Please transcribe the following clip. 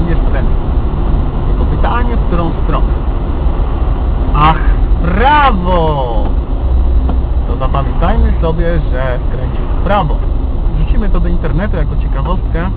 będziesz prędzej. Tylko pytanie, w którą stronę? Ach, prawo! To zapamiętajmy sobie, że skręcić w prawo. Wrzucimy to do internetu jako ciekawostkę.